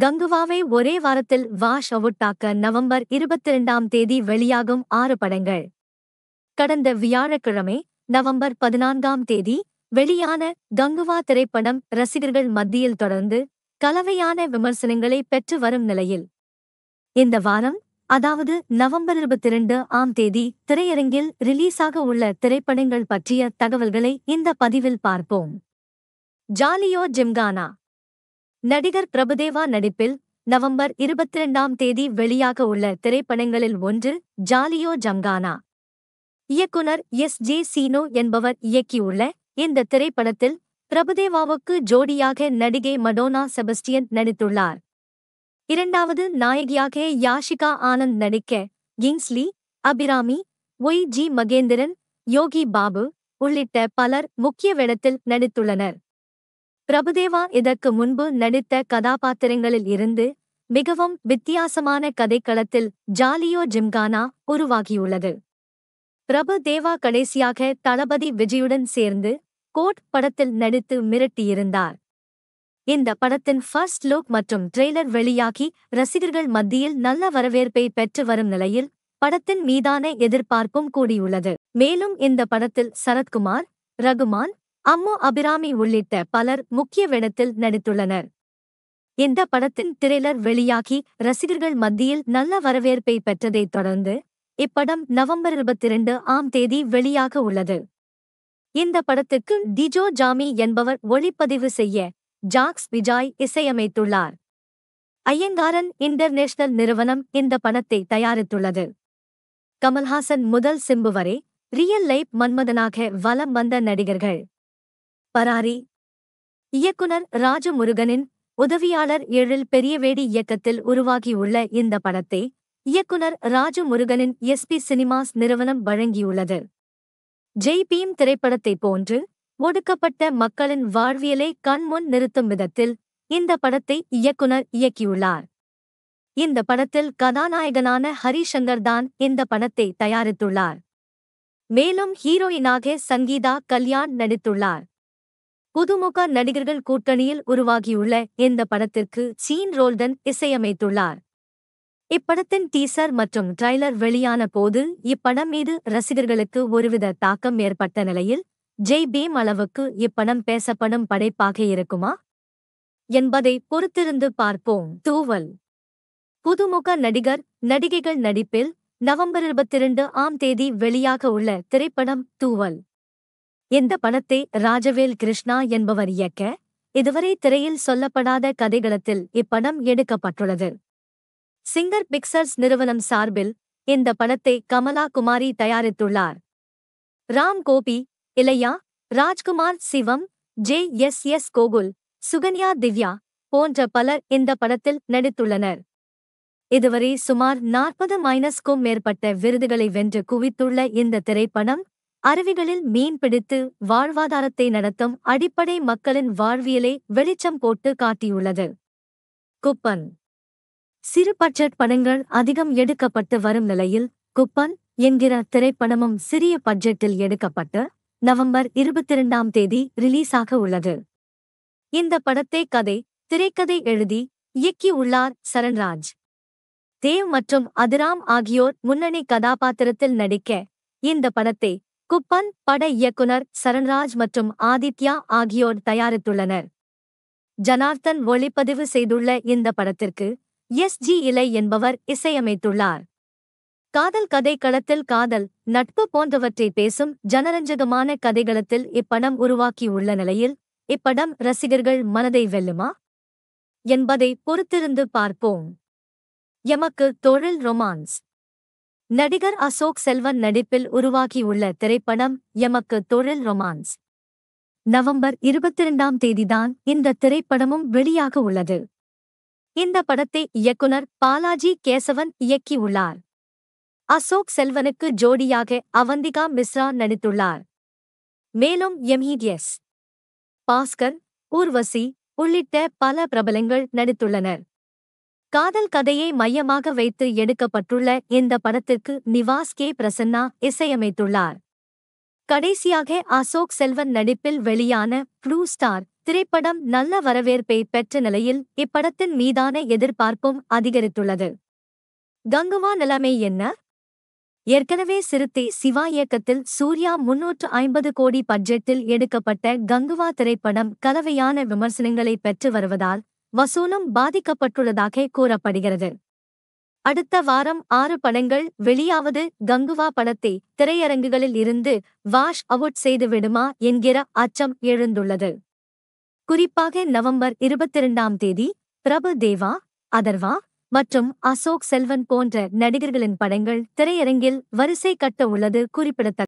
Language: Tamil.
கங்குவாவை ஒரே வாரத்தில் வாஷ் அவுட்டாக்க நவம்பர் இருபத்தி இரண்டாம் தேதி வெளியாகும் ஆறு படங்கள். கடந்த வியாழக்கிழமை நவம்பர் பதினான்காம் தேதி வெளியான கங்குவா திரைப்படம் ரசிகர்கள் மத்தியில் தொடர்ந்து கலவையான விமர்சனங்களை பெற்று வரும் நிலையில். இந்த வாரம் அதாவது நவம்பர் இருபத்தி இரண்டு ஆம் தேதி திரையரங்கில் ரிலீஸாக உள்ள திரைப்படங்கள் பற்றிய தகவல்களை இந்த பதிவில் பார்ப்போம். ஜாலியோ ஜிம்கானா நடிகர் பிரபுதேவா நடிப்பில் நவம்பர் இருபத்தி இரண்டாம் தேதி வெளியாக உள்ள திரைப்படங்களில் ஒன்று ஜாலியோ ஜங்கானா இயக்குனர் எஸ். ஜே. சீனோ என்பவர் இயக்கியுள்ள இந்த திரைப்படத்தில் பிரபுதேவாவுக்கு ஜோடியாக நடிகை மடோனா செபஸ்டியன் நடித்துள்ளார். இரண்டாவது நாயகியாக யாஷிகா ஆனந்த் நடிக்க Kingsley Abhirami Y. G. Mahendran Yogi Babu உள்ளிட்ட பலர் முக்கிய வேடத்தில் நடித்துள்ளனர். பிரபுதேவா இதற்கு முன்பு நடித்த கதாபாத்திரங்களில் இருந்து மிகவும் வித்தியாசமான கதைக்களத்தில் ஜாலியோ ஜிம்கானா உருவாகியுள்ளது. பிரபு தேவா கடைசியாக தளபதி விஜயுடன் சேர்ந்து கோட் படத்தில் நடித்து மிரட்டியிருந்தார். இந்த படத்தின் ஃபர்ஸ்ட் லுக் மற்றும் ட்ரெய்லர் வெளியாகி ரசிகர்கள் மத்தியில் நல்ல வரவேற்பை பெற்று வரும் நிலையில் படத்தின் மீதான எதிர்பார்ப்பும் கூடியுள்ளது. மேலும் இந்த படத்தில் சரத்குமார் ரகுமான் அம்மு அபிராமி உள்ளிட்ட பலர் முக்கிய வேடத்தில் நடித்துள்ளனர். இந்த படத்தின் திரைலர் வெளியாகி ரசிகர்கள் மத்தியில் நல்ல வரவேற்பை பெற்றதைத் தொடர்ந்து இப்படம் நவம்பர் இருபத்தி இரண்டு ஆம் தேதி வெளியாக உள்ளது. இந்த படத்துக்கு டிஜோ ஜாமி என்பவர் ஒளிப்பதிவு செய்ய ஜாக்ஸ் விஜாய் இசையமைத்துள்ளார். ஐயங்காரன் இன்டர்நேஷனல் நிறுவனம் இந்த படத்தை தயாரித்துள்ளது. கமல்ஹாசன் முதல் சிம்பு வரை ரியல் லைஃப் மன்மதனாக வலம் வந்த நடிகர்கள். பராரி. இயக்குனர் ராஜமுருகனின் உதவியாளர் ஏழில் பெரியவேடி இயக்கத்தில் உருவாகியுள்ள இந்த படத்தை இயக்குனர் ராஜமுருகனின் எஸ்பி சினிமாஸ் நிறுவனம் வழங்கியுள்ளது. ஜெய் பீம் திரைப்படத்தைப் போன்று ஒடுக்கப்பட்ட மக்களின் வாழ்வியலை கண்முன் நிறுத்தும் விதத்தில் இந்த படத்தை இயக்குனர் இயக்கியுள்ளார். இந்த படத்தில் கதாநாயகனான ஹரிசங்கர் தான் இந்த படத்தை தயாரித்துள்ளார். மேலும் ஹீரோயினாக சங்கீதா கல்யாண் நடித்துள்ளார். புதுமுக நடிகர்கள் கூட்டணியில் உருவாகியுள்ள இந்த படத்திற்கு சீன் ரோல்டன் இசையமைத்துள்ளார். இப்படத்தின் டீசர் மற்றும் ட்ரைலர் வெளியான போது இப்படம் மீது ரசிகர்களுக்கு ஒருவித தாக்கம் ஏற்பட்ட நிலையில் ஜெய் பீம் அளவுக்கு இப்படம் பேசப்படும் படைப்பாக இருக்குமா? என்பதை பொறுத்திருந்து பார்ப்போம். தூவல். புதுமுக நடிகர் நடிகைகள் நடிப்பில் நவம்பர் இருபத்தி இரண்டு ஆம் தேதி வெளியாக உள்ள திரைப்படம் தூவல். இந்த படத்தை ராஜவேல் கிருஷ்ணா என்பவர் இயக்க இதுவரை திரையில் சொல்லப்படாத கதைகளத்தில் இப்படம் எடுக்கப்பட்டுள்ளது. சிங்கர் பிக்சர்ஸ் நிறுவனம் சார்பில் இந்த படத்தை Kamala Kumari தயாரித்துள்ளார். Ram Gopi Ilaiya Rajkumar Sivam J S S Gokul Sukanya Divya போன்ற பலர் இந்த படத்தில் நடித்துள்ளனர். இதுவரை சுமார் நாற்பது மைனஸ்க்கும் மேற்பட்ட விருதுகளை வென்று குவித்துள்ள இந்த திரைப்படம் அருவிகளில் மீன் பிடித்து வாழ்வாதாரத்தை நடத்தும் அடிப்படை மக்களின் வாழ்வியலை வெளிச்சம் போட்டு காட்டியுள்ளது. குப்பன். சிறு பட்ஜெட் படங்கள் அதிகம் எடுக்கப்பட்டு வரும் நிலையில் குப்பன் என்கிற திரைப்படமும் சிறிய பட்ஜெட்டில் எடுக்கப்பட்டு நவம்பர் இருபத்தி இரண்டாம் தேதி ரிலீஸாக உள்ளது. இந்த படத்தை கதை திரைக்கதை எழுதி இயக்கியுள்ளார் சரண்ராஜ். தேவ் மற்றும் அதிராம் ஆகியோர் முன்னணி கதாபாத்திரத்தில் நடிக்க இந்த படத்தை குப்பன் பட இயக்குனர் சரண்ராஜ் மற்றும் ஆதித்யா ஆகியோர் தயாரித்துள்ளனர். ஜனார்த்தன் ஒளிப்பதிவு செய்துள்ள இந்த படத்திற்கு எஸ் ஜி இலை என்பவர் இசையமைத்துள்ளார். காதல் கதை களத்தில் காதல் நட்பு போன்றவற்றை பேசும் ஜனரஞ்சகமான கதைகளத்தில் இப்படம் உருவாக்கியுள்ள நிலையில் இப்படம் ரசிகர்கள் மனதை வெல்லுமா? என்பதை பொறுத்திருந்து பார்ப்போம். எமக்கு தொழில் ரொமான்ஸ். நடிகர் அசோக் செல்வன் நடிப்பில் உருவாகியுள்ள திரைப்படம் எமக்கு தொழில் ரொமான்ஸ். நவம்பர் இருபத்தி இரண்டாம் தேதிதான் இந்த திரைப்படமும் வெளியாக உள்ளது. இந்த படத்தை இயக்குனர் பாலாஜி கேசவன் இயக்கியுள்ளார். அசோக் செல்வனுக்கு ஜோடியாக அவந்திகா மிஸ்ரா நடித்துள்ளார். மேலும் எம்ஹிடிஎஸ் பாஸ்கர் ஊர்வசி உள்ளிட்ட பல பிரபலங்கள் நடித்துள்ளனர். காதல் கதையை மையமாக வைத்து எடுக்கப்பட்டுள்ள இந்த படத்திற்கு நிவாஸ் கே. பிரசன்னா இசையமைத்துள்ளார். கடைசியாக அசோக் செல்வன் நடிப்பில் வெளியான ப்ளூ ஸ்டார் திரைப்படம் நல்ல வரவேற்பை பெற்ற நிலையில் இப்படத்தின் மீதான எதிர்பார்ப்பும் அதிகரித்துள்ளது. கங்குவா நிலைமை என்ன? ஏற்கனவே சிறுத்தை சிவா இயக்கத்தில் சூர்யா முன்னூற்று ஐம்பது கோடி பட்ஜெட்டில் எடுக்கப்பட்ட கங்குவா திரைப்படம் கலவையான விமர்சனங்களை பெற்று வருவதால் வசூலும் பாதிக்கப்பட்டுள்ளதாக கூறப்படுகிறது. அடுத்த வாரம் ஆறு படங்கள் வெளியாவது கங்குவா படத்தை திரையரங்குகளில் இருந்து வாஷ் அவுட் செய்துவிடுமா என்கிற அச்சம் எழுந்துள்ளது. குறிப்பாக நவம்பர் இருபத்திரண்டாம் தேதி பிரபு தேவா அதர்வா மற்றும் அசோக் செல்வன் போன்ற நடிகர்களின் படங்கள் திரையரங்கில் வரிசை கட்ட உள்ளது குறிப்பிடத்தக்க